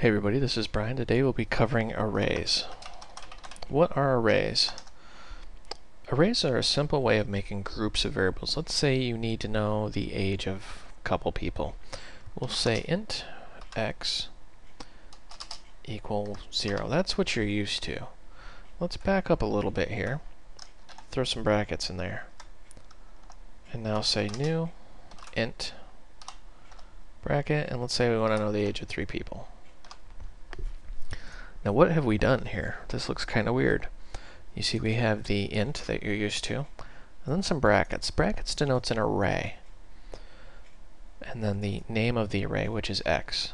Hey everybody, this is Brian. Today we'll be covering arrays. What are arrays? Arrays are a simple way of making groups of variables. Let's say you need to know the age of a couple people. We'll say int x equal 0. That's what you're used to. Let's back up a little bit here. Throw some brackets in there. And now say new int bracket, and let's say we want to know the age of three people. Now what have we done here? This looks kind of weird. You see we have the int that you're used to, and then some brackets. Brackets denotes an array. And then the name of the array, which is x.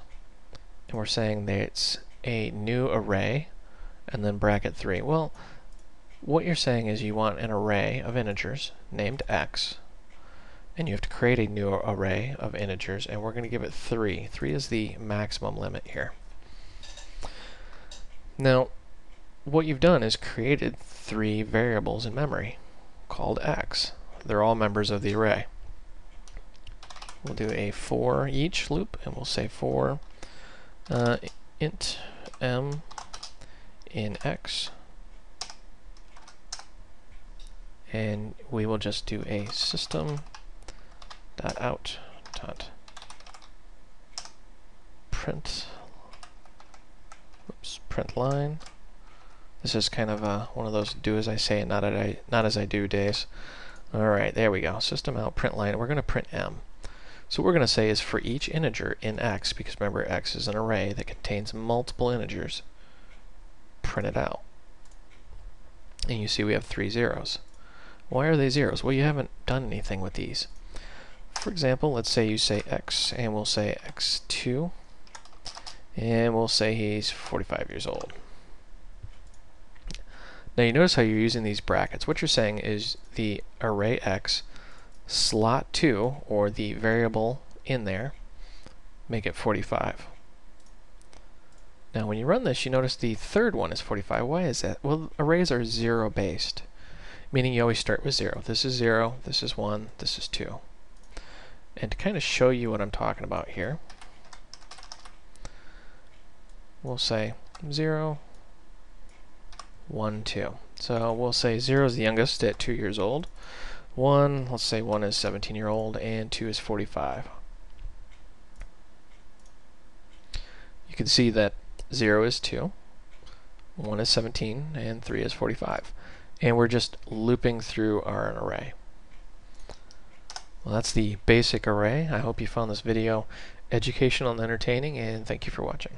And we're saying that it's a new array, and then bracket 3. Well, what you're saying is you want an array of integers named x, and you have to create a new array of integers, and we're going to give it 3. 3 is the maximum limit here. Now, what you've done is created three variables in memory called x. They're all members of the array. We'll do a for each loop, and we'll say for uh, int m in x, and we will just do a system dot out dot print print line. This is kind of one of those do as I say and not as I, not as I do days. Alright, there we go. System out, print line. We're going to print m. So what we're going to say is for each integer in x, because remember x is an array that contains multiple integers, print it out. And you see we have three zeros. Why are they zeros? Well, you haven't done anything with these. For example, let's say you say x, and we'll say x2 and we'll say he's 45 years old. Now you notice how you're using these brackets. What you're saying is the array x slot 2, or the variable in there, make it 45. Now when you run this, you notice the third one is 45. Why is that? Well, arrays are zero based, meaning you always start with 0. This is 0, this is 1, this is 2. And to kind of show you what I'm talking about here, we'll say 0, 1, 2. So we'll say 0 is the youngest at 2 years old. 1, let's say 1 is 17 year old, and 2 is 45. You can see that 0 is 2, 1 is 17, and 3 is 45. And we're just looping through our array. Well, that's the basic array. I hope you found this video educational and entertaining, and thank you for watching.